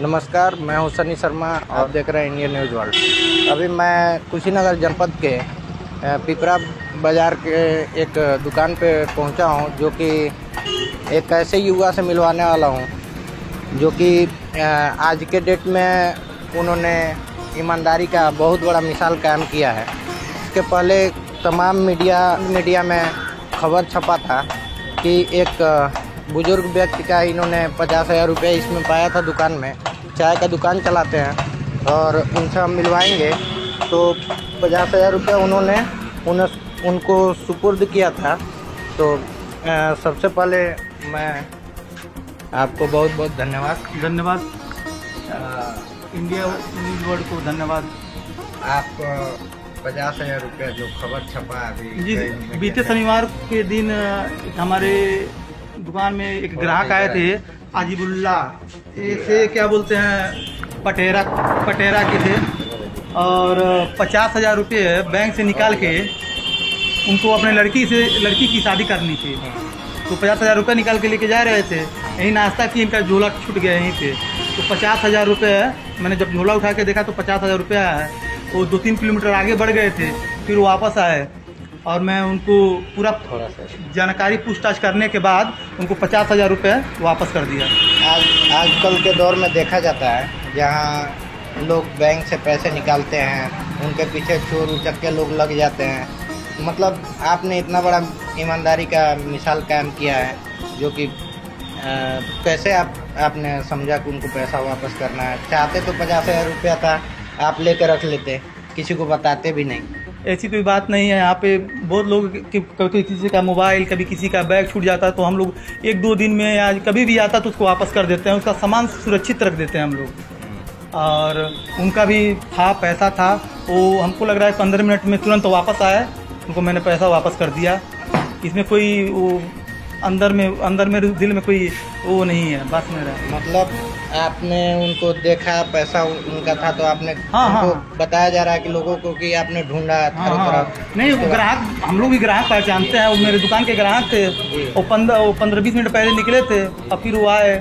नमस्कार, मैं हूँ सनी शर्मा, आप देख रहे हैं इंडियन न्यूज़ वर्ल्ड अभी मैं कुशीनगर जनपद के पिपरा बाज़ार के एक दुकान पे पहुँचा हूँ, जो कि एक ऐसे युवा से मिलवाने वाला हूँ, जो कि आज के डेट में उन्होंने ईमानदारी का बहुत बड़ा मिसाल कायम किया है। इसके पहले तमाम मीडिया मीडिया में खबर छपा था कि एक बुज़ुर्ग व्यक्ति का इन्होंने पचास हज़ार रुपये इसमें पाया था दुकान में। चाय का दुकान चलाते हैं और उनसे हम मिलवाएँगे। तो पचास हज़ार रुपये उन्होंने उन उनको सुपुर्द किया था। तो आ, सबसे पहले मैं आपको बहुत बहुत धन्यवाद। धन्यवाद। इंडिया न्यूज़ वर्ल्ड को धन्यवाद। आप पचास हज़ार रुपये जो खबर छपा अभी जी बीते शनिवार के दिन हमारे दुकान में एक ग्राहक आए थे। आजिबुल्ला। ऐसे क्या बोलते हैं, पटेरा पटेरा के थे। और पचास हज़ार रुपये बैंक से निकाल के उनको अपने लड़की से, लड़की की शादी करनी थी। तो पचास हज़ार रुपये निकाल के लेके जा रहे थे। यही नाश्ता की इनका झोला छूट गया यहीं पे। तो पचास हज़ार रुपये, मैंने जब झोला उठा के देखा तो पचास हज़ार रुपया है वो दो तीन किलोमीटर आगे बढ़ गए थे, फिर वापस आए। और मैं उनको पूरा थोड़ा सा जानकारी पूछताछ करने के बाद उनको पचास हज़ार रुपये वापस कर दिया। आज, आजकल के दौर में देखा जाता है, जहाँ लोग बैंक से पैसे निकालते हैं, उनके पीछे चोर उचक्के लोग लग जाते हैं। मतलब आपने इतना बड़ा ईमानदारी का मिसाल कायम किया है, जो कि कैसे आप, आपने समझा कि उनको पैसा वापस करना है? चाहते तो पचास हज़ार रुपया था, आप लेकर रख लेते, किसी को बताते भी नहीं। ऐसी कोई बात नहीं है। यहाँ पे बहुत लोग कभी किसी का मोबाइल, कभी किसी का बैग छूट जाता है तो हम लोग एक दो दिन में या कभी भी आता तो उसको वापस कर देते हैं। उसका सामान सुरक्षित रख देते हैं हम लोग। और उनका भी था, पैसा था। वो हमको लग रहा है पंद्रह मिनट में तुरंत वापस आया उनको मैंने पैसा वापस कर दिया। इसमें कोई वो अंदर में अंदर में दिल में कोई वो नहीं है बस मेरा मतलब आपने उनको देखा पैसा उनका था तो आपने हाँ, हाँ, हाँ, बताया जा रहा है कि लोगों को कि आपने ढूंढा हाँ, हाँ, नहीं ग्राहक हम लोग भी ग्राहक पहचानते हैं। वो मेरे दुकान के ग्राहक थे। वो पंद्रह वो पंद्रह बीस मिनट पहले निकले थे और फिर वो आए।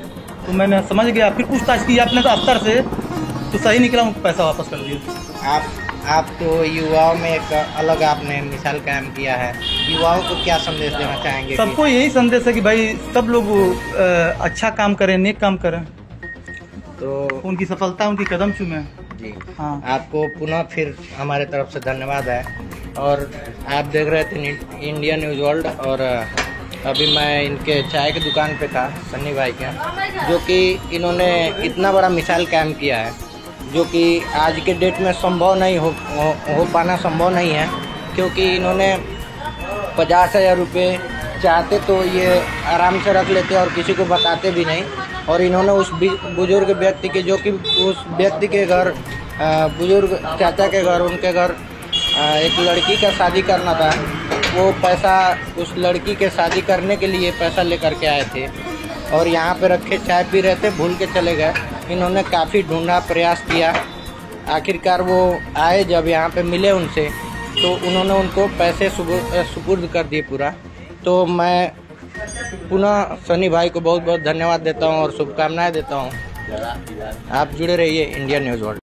तो मैंने समझ गया फिर पूछताछ की अपने तो अफ्तर से। तो सही निकला उनको पैसा वापस कर दिया। आप आप तो युवाओं में एक अलग आपने मिसाल कायम किया है। युवाओं को क्या संदेश देना चाहेंगे सबको यही संदेश है कि भाई सब लोग अच्छा काम करें नेक काम करें। तो उनकी सफलता उनकी कदम चुमे। जी। हाँ। आपको पुनः फिर हमारे तरफ़ से धन्यवाद है। और आप देख रहे थे इंडिया न्यूज़ वर्ल्ड और अभी मैं इनके चाय की दुकान पे था सन्नी भाई के जो कि इन्होंने इतना बड़ा मिसाल कायम किया है। जो कि आज के डेट में संभव नहीं हो हो, हो पाना संभव नहीं है क्योंकि इन्होंने पचास हज़ार रुपये चाहते तो ये आराम से रख लेते और किसी को बताते भी नहीं। और इन्होंने उस बुज़ुर्ग व्यक्ति के जो कि उस व्यक्ति के घर बुज़ुर्ग चाचा के घर उनके घर एक लड़की का शादी करना था वो पैसा उस लड़की के शादी करने के लिए पैसा लेकर के आए थे। और यहाँ पे रखे चाय पी रहे थे भूल के चले गए। इन्होंने काफ़ी ढूंढा, प्रयास किया। आखिरकार वो आए जब यहाँ पे मिले उनसे तो उन्होंने उनको पैसे सुपुर्द कर दिए पूरा। तो मैं पुनः सनी भाई को बहुत बहुत धन्यवाद देता हूँ और शुभकामनाएँ देता हूँ। आप जुड़े रहिए इंडिया न्यूज़ वर्ल्ड।